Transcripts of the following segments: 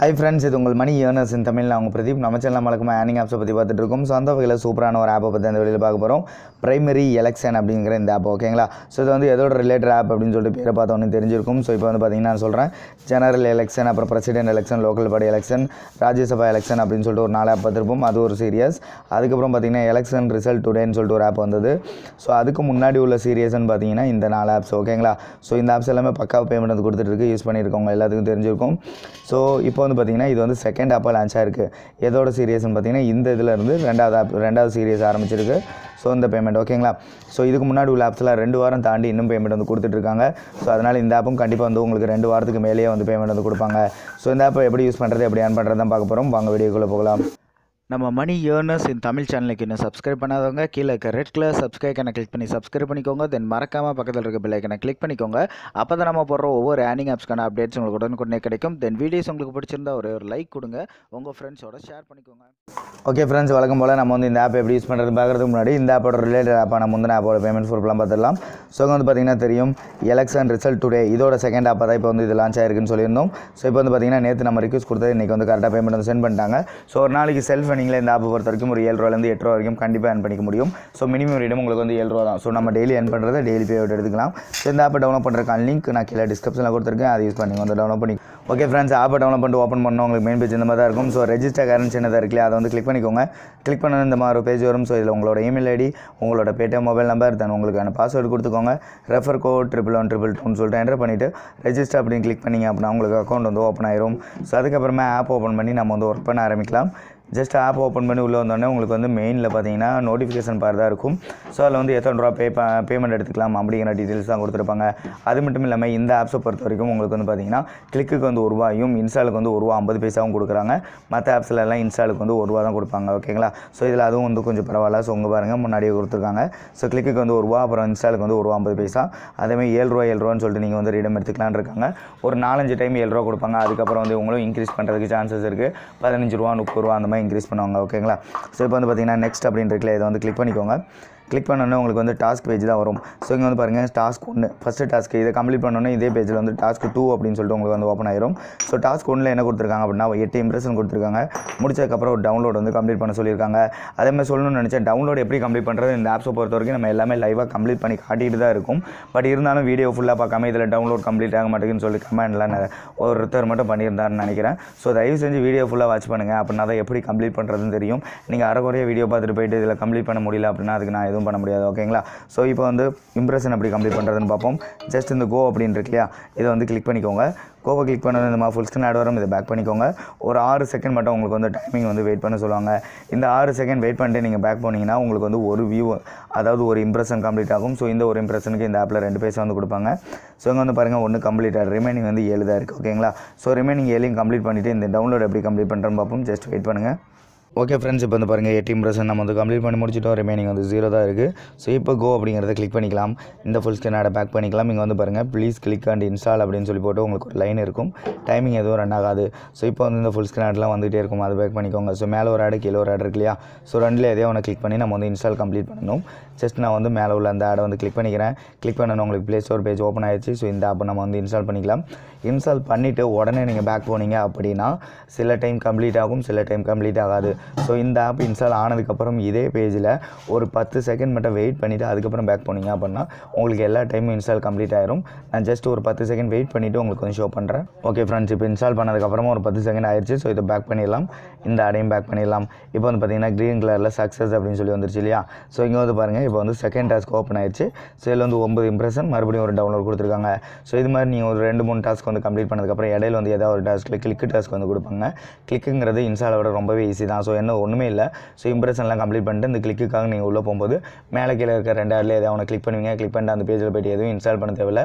Hi friends இது உங்கள் மணி earners இன் தமிழ் நான் உங்கள் பிரதீப். நம்ம சேனல் மலக்கமாக ஏர்னிங் ஆப்ஸை பற்றி பார்த்துட்டு இருக்கோம். ஸோ அந்த வகையில் சூப்பரான ஒரு ஆப்பை பற்றி அந்த வெளியில் பார்க்க போகிறோம் பிரைமரி எலெக்ஷன் அப்படிங்கிற இந்த ஆப் ஓகேங்களா ஸோ இது வந்து எதோட ரிலேட்டட் ஆப் அப்படின்னு சொல்லிட்டு பேரை பார்த்தோன்னே தெரிஞ்சிருக்கும். ஸோ இப்போ வந்து பார்த்தீங்கன்னா நான் சொல்கிறேன் ஜெனரல் எலெக்ஷன் அப்புறம் president election local body election Rajya Sabha election அப்படின்னு சொல்லிட்டு ஒரு நாலு ஆப் பார்த்துருப்போம். அது ஒரு சீரியஸ் அதுக்கப்புறம் பார்த்தீங்கன்னா எலெக்ஷன் ரிசல்ட் டுடேன்னு சொல்லிட்டு ஒரு ஆப் வந்தது. ஸோ அதுக்கு முன்னாடி உள்ள சீரியஸ்னு பார்த்தீங்கன்னா இந்த நாலு ஆப்ஸ் ஓகேங்களா ஸோ இந்த ஆப்ஸ் எல்லாமே பக்காவை பேமெண்ட் வந்து கொடுத்துட்டு இருக்கு. யூஸ் பண்ணியிருக்கவங்க எல்லாத்துக்கும் தெரிஞ்சிருக்கும். ஸோ இப்போ வந்து பார்த்தீங்கன்னா இது வந்து செகண்ட் ஆப்பாக லான்ச் ஆயிருக்கு. எதோட சீரியஸ்னு பார்த்தீங்கன்னா இந்த இதில் இருந்து ரெண்டாவது ஆப் ரெண்டாவது சீரியஸ் ஆரம்பிச்சிருக்கு. ஸோ இந்த பேமெண்ட் ஓகேங்களா ஸோ இதுக்கு முன்னாடி உள்ள ஆப்ஸில் ரெண்டு வாரம் தாண்டி இன்னும் பேமெண்ட் வந்து கொடுத்துட்ருக்காங்க ஸோ அதனால் இந்த ஆப்பும் கண்டிப்பாக வந்து உங்களுக்கு ரெண்டு வாரத்துக்கு மேலேயே வந்து பேமெண்ட் வந்து கொடுப்பாங்க. ஸோ இந்த ஆப்பை எப்படி யூஸ் பண்ணுறது எப்படி ஏர்ன் பண்ணுறது தான் பார்க்க போகிறோம் வாங்க வீடியோக்குள்ளே போகலாம். நம்ம மணி ஏர்னர்ஸ் இன் தமிழ் சேனலுக்கு இன்னும் சப்ஸ்கிரைப் பண்ணாதவங்க கீழே இருக்க ரெட் கலர் சப்ஸ்கிரைப் கனை கிளிக் பண்ணி சப்ஸ்கிரைப் பண்ணிக்கோங்க. தென் மறக்காமல் பக்கத்தில் இருக்க பெல் கிளிக் பண்ணிக்கோங்க. அப்போ தான் நம்ம போடுற ஒவ்வொரு ஏர்னிங் ஆப்ஸ்க்கான அப்டேட்ஸ் உங்களுக்கு உடனுக்குடனே கிடைக்கும். தென் வீடியோஸ் உங்களுக்கு பிடிச்சிருந்தா ஒரு ஒரு லைக் கொடுங்க. உங்கள் ஃப்ரெண்ட்ஸோட ஷேர் பண்ணிக்கோங்க. ஓகே ஃப்ரெண்ட்ஸ் வழக்கம் போல் நம்ம வந்து இந்த ஆப் எப்படி யூஸ் பண்ணுறது பார்க்குறதுக்கு முன்னாடி இந்த ஆப்போட ரிலேட்டட் ஆப்பாக நம்ம முந்தின ஆப்போட பேமெண்ட் ப்ரூஃப்லாம் பார்த்துடலாம். ஸோ வந்து பார்த்தீங்கன்னா தெரியும் எலெக்ஷன் ரிசல்ட் டுடே இதோட செகண்ட் ஆப்பாக தான் இப்போ வந்து இது லான்ச் ஆயிருக்குன்னு சொல்லியிருந்தோம். ஸோ இப்போ வந்து பார்த்தீங்கன்னா நேற்று நம்ம ரிக்வஸ்ட் கொடுத்தது இன்றைக்கி வந்து கரெக்டாக பேமெண்ட் வந்து சென்ட் பண்ணிட்டாங்க. ஸோ ஒரு நாளைக்கு செல்ஃப் நீங்களே இந்த ஆப் பொறுத்த வரைக்கும் ஒரு ஏழு ரூபாலேருந்து எட்டு ரூபா வரைக்கும் கண்டிப்பாக earn பண்ணிக்க முடியும். ஸோ மினிமம் ரேட்டும் உங்களுக்கு வந்து ஏழு ரூபா தான். ஸோ நம்ம டெய்லி earn பண்ணுறதை டெய்லி பே அவுட் எடுத்துக்கலாம். ஸோ இந்த ஆப்பை டவுன்லோட் பண்ணுறதுக்கான லிங்க் நான் கீழே டிஸ்கிரிப்ஷனில் கொடுத்துருக்கேன். அதை யூஸ் பண்ணி வந்து டவுன்லோட் பண்ணி ஓகே ஃப்ரெண்ட்ஸ் ஆப்பை டவுன்லோட் பண்ணிட்டு ஓப்பன் பண்ணோம் உங்களுக்கு மெயின் பேஜ் இந்த மாதிரி தான் இருக்கும். ஸோ ரெஜிஸ்டர் கரன்சி என்ன இருக்குல்ல அதை வந்து கிளிக் பண்ணிக்கோங்க. கிளிக் பண்ண இந்த மாதிரி ஒரு பேஜ் வரும். ஸோ இதில் உங்களோட இமெயில் ஐடி உங்களோட பேடிஎம் மொபைல் நம்பர் தென் உங்களுக்கான பாஸ்வேர்டு கொடுத்துக்கோங்க. Refer code triple one triple டூன்னு சொல்லிட்டு என்டர் பண்ணிவிட்டு ரெஜிஸ்டர் அப்படின்னு கிளிக் பண்ணிங்க அப்படின்னா உங்களுக்கு அக்கௌண்ட் வந்து ஓப்பன் ஆயிரும். ஸோ அதுக்கப்புறமா ஆப் ஓப்பன் பண்ணி நம்ம வந்து ஒர்க் பண்ண ஆரம்பிக்கலாம். ஜஸ்ட் ஆப் ஓப்பன் பண்ணி உள்ளே வந்தோடனே உங்களுக்கு வந்து மெயினில் பார்த்தீங்கன்னா நோட்டிஃபிகேஷன் பார் தான் இருக்கும். ஸோ அதில் வந்து எத்தனை ரூபா பே பேமெண்ட் எடுத்துக்கலாம் அப்படிங்கிற டீட்டெயில்ஸ் தான் கொடுத்துருப்பாங்க. அது மட்டும் இல்லாமல் இந்த ஆப்ஸை பொறுத்த வரைக்கும் உங்களுக்கு வந்து பார்த்தீங்கன்னா கிளிக்கு வந்து ஒரு ரூபாயும் இன்ஸ்டாலுக்கு வந்து ஒரு ரூபா ஐம்பது பைசாவும் கொடுக்குறாங்க. மற்ற ஆப்ஸ்ல எல்லாம் இன்ஸ்டாலுக்கு வந்து ஒரு ரூபா தான் கொடுப்பாங்க. ஓகேங்களா ஸோ இதில் அதுவும் வந்து கொஞ்சம் பரவாயில்ல. ஸோ உங்கள் பாருங்கள் முன்னாடியே கொடுத்துருக்காங்க. ஸோ கிளிக்கு வந்து ஒரு ரூபா அப்புறம் இன்ஸ்டாலுக்கு வந்து ஒரு ரூபா ஐம்பது பைசா. அதேமாதிரி ஏழு ரூபா ஏழு ரூபான்னு சொல்லிட்டு நீங்கள் வந்து ரீடம் எடுத்துக்கலான்னு இருக்காங்க. ஒரு நாலஞ்சு டைம் ஏழு ரூபா கொடுப்பாங்க. அதுக்கப்புறம் வந்து உங்களும் இன்க்ரீஸ் பண்ணுறதுக்கு சான்சஸ் இருக்குது பதினஞ்சு ரூபா முப்பது ரூபா அந்த மாதிரி இன்க்ரீஸ் பண்ணுவாங்க ஓகேங்களா ஸோ இப்போ வந்து பார்த்தீங்கன்னா நெக்ஸ்ட் அப்படின்னு இருக்குல்ல இதை வந்து கிளிக் பண்ணிக்கோங்க. கிளிக் பண்ணோன்னே உங்களுக்கு வந்து டாஸ்க் பேஜ் தான் வரும். ஸோ இங்கே வந்து பாருங்கள் டாஸ்க் ஒன்று ஃபஸ்ட்டு டாஸ்க் இதை கம்ப்ளீட் பண்ணோன்னே இதே பேஜில் வந்து டாஸ்க் டூ அப்படின்னு சொல்லிட்டு உங்களுக்கு வந்து ஓப்பன் ஆயிரும். ஸோ டாஸ்க் ஒன்றில் என்ன கொடுத்துருக்காங்க அப்படின்னா எட்டு இம்ப்ரெஷன் கொடுத்துருக்காங்க. முடிச்சதுக்கப்புறம் ஒரு டவுன்லோட் வந்து கம்ப்ளீட் பண்ண சொல்லியிருக்காங்க. அதே மாதிரி சொல்லணும்னு நினச்சேன் டவுன்லோட் எப்படி கம்ப்ளீட் பண்ணுறது இந்த ஆப்ஸை பொறுத்த வரைக்கும் நம்ம எல்லாமே லைவாக கம்ப்ளீட் பண்ணி காட்டிட்டு தான் இருக்கும். பட் இருந்தாலும் வீடியோ ஃபுல்லாக பார்க்காம இதில் டவுன்லோட் கம்ப்ளீட் ஆக மாட்டேங்குன்னு சொல்லி கமெண்ட்லாம் ஒருத்தர் மட்டும் பண்ணியிருந்தாருன்னு நினைக்கிறேன். ஸோ தயவு செஞ்சு வீடியோ ஃபுல்லாக வாட்ச் பண்ணுங்கள் அப்படின்னா தான் எப்படி கம்ப்ளீட் பண்ணுறதுன்னு தெரியும். நீங்கள் அரைக்குறைய வீடியோ பார்த்துட்டு போயிட்டு இதில் கம்ப்ளீட் பண்ண முடியல அப்படின்னா அதுக்கு நான் எதுவும் பண்ண முடியாது ஓகேங்களா ஸோ இப்போ வந்து இம்ப்ரெஷன் எப்படி கம்ப்ளீட் பண்ணுறதுன்னு பார்ப்போம். ஜஸ்ட் இந்த கோ அப்படின்னு இருக்கு இல்லையா? இதை வந்து கிளிக் பண்ணிக்கோங்க. கோவை கிளிக் பண்ணது இந்த மாதிரி ஃபுல் ஸ்க்ரீன் ஆட் வரும். இதை பேக் பண்ணிக்கோங்க. ஒரு ஆறு செகண்ட் மட்டும் உங்களுக்கு வந்து டைமிங் வந்து வெயிட் பண்ண சொல்லுவாங்க. இந்த ஆறு செகண்ட் வெயிட் பண்ணிட்டு நீங்கள் பேக் போனீங்கன்னா உங்களுக்கு வந்து ஒரு வியூ அதாவது ஒரு இம்ப்ரெஷன் கம்ப்ளீட் ஆகும். ஸோ இந்த ஒரு இம்ப்ரெஷனுக்கு இந்த ஆப்பில் ரெண்டு பேச வந்து கொடுப்பாங்க. ஸோ இங்கே வந்து பாருங்கள் ஒன்று கம்ப்ளீட் ஆகிடு ரிமைனிங் வந்து ஏழு தான் இருக்குது ஓகேங்களா ஸோ ரிமைனிங் ஏழையும் கம்ப்ளீட் பண்ணிவிட்டு இந்த டவுன்லோட் எப்படி கம்ப்ளீட் பண்ணுறேன்னு பார்ப்போம். ஜஸ்ட் வெயிட் பண்ணுங்கள் ஓகே ஃப்ரெண்ட்ஸ் இப்போ வந்து பாருங்கள் எயிட்டீன் பர்சன்ட் நம்ம வந்து கம்ப்ளீட் பண்ணி முடிச்சிட்டோம். ரிமைனிங் வந்து ஜீரோ தான் இருக்குது ஸோ இப்போ கோ அப்படிங்கிறத கிளிக் பண்ணிக்கலாம். இந்த ஃபுல் ஸ்க்ரீன் ஆடை பேக் பண்ணிக்கலாம். இங்கே வந்து பாருங்கள் ப்ளீஸ் கிளிக் அண்ட் இன்ஸ்டால் அப்படின்னு சொல்லி போட்டு உங்களுக்கு ஒரு லைன் இருக்கும். டைமிங் எதுவும் ரன் ஆகாது. ஸோ இப்போ வந்து இந்த ஃபுல் ஸ்க்ரீன் ஆட்லாம் வந்துகிட்டே இருக்கும். அதை பேக் பண்ணிக்கோங்க. ஸோ மேலே ஒரு ஆடு கீழே ஒரு ஆடு இருக்கு இல்லையா? ஸோ ரெண்டில் எதையோ ஒன்று கிளிக் பண்ணி நம்ம வந்து இன்ஸ்டால் கம்ப்ளீட் பண்ணணும். ஜஸ்ட் நான் வந்து மேலே உள்ள அந்த ஆடை வந்து கிளிக் பண்ணிக்கிறேன். கிளிக் பண்ணணும் உங்களுக்கு ப்ளே ஸ்டோர் பேஜ் ஓப்பன் ஆயிடுச்சு ஸோ இந்த ஆப்பை நம்ம வந்து இன்ஸ்டால் பண்ணிக்கலாம். இன்ஸ்டால் பண்ணிவிட்டு உடனே நீங்கள் பேக் போனீங்க அப்படின்னா சில டைம் கம்ப்ளீட் ஆகும் சில டைம் கம்ப்ளீட் ஆகாது. ஸோ இந்த ஆப் இன்ஸ்டால் ஆனதுக்கப்புறம் இதே பேஜில் ஒரு பத்து செகண்ட் மட்டும் வெயிட் பண்ணிவிட்டு அதுக்கப்புறம் பேக் போனீங்க அப்படின்னா உங்களுக்கு எல்லா டைமும் இன்ஸ்டால் கம்ப்ளீட் ஆயிரும். நான் ஜஸ்ட் ஒரு பத்து செகண்ட் வெயிட் பண்ணிவிட்டு உங்களுக்கு வந்து ஷோ பண்ணுறேன் ஓகே ஃப்ரெண்ட்ஸ் இப்போ இன்ஸ்டால் பண்ணதுக்கப்புறமா ஒரு பத்து செகண்ட் ஆயிடுச்சு ஸோ இதை பேக் பண்ணிடலாம். இந்த அடையும் பேக் பண்ணிடலாம். இப்போ வந்து பார்த்தீங்கன்னா க்ரீன் கலரில் சக்ஸஸ் அப்படின்னு சொல்லி வந்துருச்சு இல்லையா? ஸோ இங்கே வந்து பாருங்கள் இப்போ வந்து செகண்ட் டாஸ்க் ஓப்பன் ஆயிடுச்சு ஸோ இதில் வந்து ஒம்பது இம்ப்ரெஷன் மறுபடியும் ஒரு டவுன்லோட் கொடுத்துருக்காங்க. ஸோ இது மாதிரி நீங்கள் ஒரு ரெண்டு மூணு டாஸ்க் வந்து கம்ப்ளீட் பண்ணதுக்கப்புறம் இடையில வந்து ஏதாவது ஒரு டாஸ்க்கில் கிளிக் டாஸ்க் வந்து கொடுப்பாங்க. கிளிக்குங்கிறது இன்ஸ்டாலை விட ரொம்பவே ஈஸி தான். ஸோ ஸோ என்ன ஒன்றுமே இல்லை. ஸோ இம்ப்ரெஷன்லாம் கம்ப்ளீட் பண்ணிட்டு இந்த கிளிக்குக்காக நீங்கள் உள்ளே போகும்போது மேலே கீழே இருக்க ரெண்டு ஆடில் அவனை கிளிக் பண்ணுவீங்க. கிளிக் பண்ணிட்டு அந்த பேஜில் போய்ட்டு எதுவும் இன்ஸ்டால் பண்ண தேவையில்ல.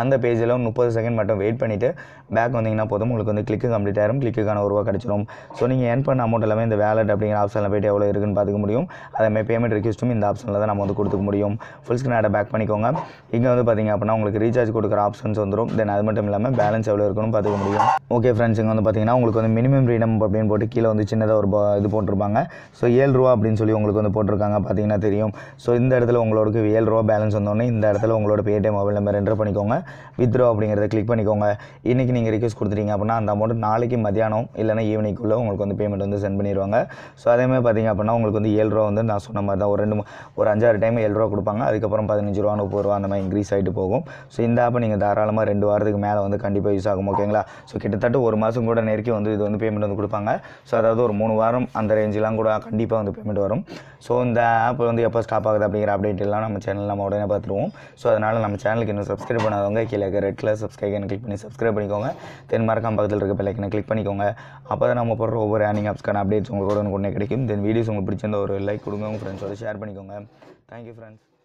அந்த பேஜில் முப்பது செகண்ட் மட்டும் வெயிட் பண்ணிவிட்டு பேக் வந்தீங்கன்னா போதும். உங்களுக்கு வந்து கிளிக்கு கம்ப்ளீட் ஆயிரும். கிளிக்குக்கான ஒரு ரூபா கிடச்சிரும். ஸோ நீங்கள் ஏர்ன் பண்ண அமௌண்ட் எல்லாமே இந்த வேலட் அப்படிங்கிற ஆப்ஷனில் போய்ட்டு எவ்வளோ இருக்குன்னு பார்த்துக்க முடியும். அதேமாதிரி பேமெண்ட் ரிக்வஸ்ட்டும் இந்த ஆப்ஷனில் தான் நம்ம வந்து கொடுத்துக்க முடியும். ஃபுல் ஸ்க்ரீன் ஆடை பேக் பண்ணிக்கோங்க. இங்கே வந்து பார்த்தீங்க அப்படின்னா உங்களுக்கு ரீசார்ஜ் கொடுக்குற ஆப்ஷன்ஸ் வந்துடும் தென் அது மட்டும் இல்லாமல் பேலன்ஸ் எவ்வளோ இருக்குன்னு பார்த்துக்க முடியும். ஓகே ஃப்ரெண்ட்ஸ் இங்கே வந்து பார்த்தீங்கன்னா உங்களுக்கு வந்து மினிமம் ஃப்ரீடம் அப்படின்னு போட்டு கீழே வந்து சின்னதாக ஒரு இது வந்து போட்டிருப்பாங்க. ஸோ ஏழு ரூபா அப்படின்னு சொல்லி உங்களுக்கு வந்து போட்டிருக்காங்க பார்த்தீங்கன்னா தெரியும். ஸோ இந்த இடத்துல உங்களுக்கு ஏழு ரூபா பேலன்ஸ் வந்தோடனே இந்த இடத்துல உங்களோட பேடிஎம் மொபைல் நம்பர் என்டர் பண்ணிக்கோங்க. வித்ரோ அப்படிங்கிறத கிளிக் பண்ணிக்கோங்க. இன்றைக்கி நீங்கள் ரிக்வஸ்ட் கொடுத்துட்டீங்க அப்படின்னா அந்த அமௌண்ட் நாளைக்கு மதியானம் இல்லைனா ஈவினிங்குள்ளே உங்களுக்கு வந்து பேமெண்ட் வந்து சென்ட் பண்ணிடுவாங்க ஸோ அதேமாதிரி பார்த்தீங்க அப்படின்னா உங்களுக்கு வந்து ஏழு ரூபா வந்து நான் சொன்ன மாதிரி தான் ஒரு ரெண்டு ஒரு அஞ்சாறு டைம் ஏழு ரூபா கொடுப்பாங்க. அதுக்கப்புறம் பதினஞ்சு ரூபா முப்பது ரூபா அந்த மாதிரி இன்க்ரீஸ் ஆகிட்டு போகும். ஸோ இந்த ஆப்பை நீங்கள் தாராளமாக ரெண்டு வாரத்துக்கு மேலே வந்து கண்டிப்பாக யூஸ் ஆகும் ஓகேங்களா ஸோ கிட்டத்தட்ட ஒரு மாதம் கூட நெருக்கி வந்து இது வந்து பேமெண்ட் வந்து கொடுப்பாங்க. ஸோ அதாவது ஒரு மூணு வாரம் அந்த ரேஞ்செலாம் கூட கண்டிப்பாக வந்து பேமெண்ட் வரும். ஸோ இந்த ஆப் வந்து எப்போ ஸ்டாப் ஆகுது அப்படிங்கிற அப்டேட் எல்லாம் நம்ம சேனல் நம்ம உடனே பார்த்துருவோம் ஸோ அதனால் நம்ம சேனலுக்கு இன்னும் சப்ஸ்கிரைப் பண்ணாதவங்க கீழே ரெட் கலர் சப்ஸ்கிரைப் கிளிக் பண்ணி சப்ஸ்கிரைப் பண்ணிக்கோங்க. தென் மறக்காம பக்கத்தில் இருக்க பெல்லைக்கனை கிளிக் பண்ணிக்கோங்க. அப்போ தான் நம்ம போடுற ஒவ்வொரு ஏர்னிங் ஆப்ஸ்க்கான அப்டேட்ஸ் உங்களுக்கு உடனே கிடைக்கும். தென் வீடியோஸ் உங்களுக்கு பிடிச்சிருந்த ஒரு லைக் கொடுங்க. உங்கள் ஃப்ரெண்ட்ஸோட ஷேர் பண்ணிக்கோங்க. Thank you friends